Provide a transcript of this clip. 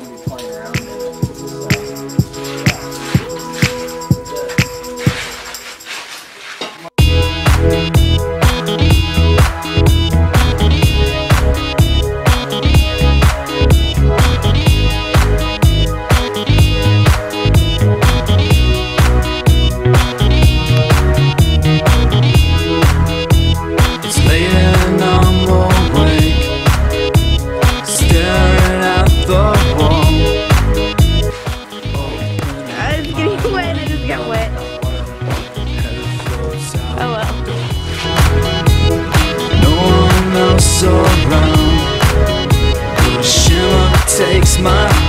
gonna be playing out. getting wet and I just got wet. Oh well. No one else around. The shimmer takes my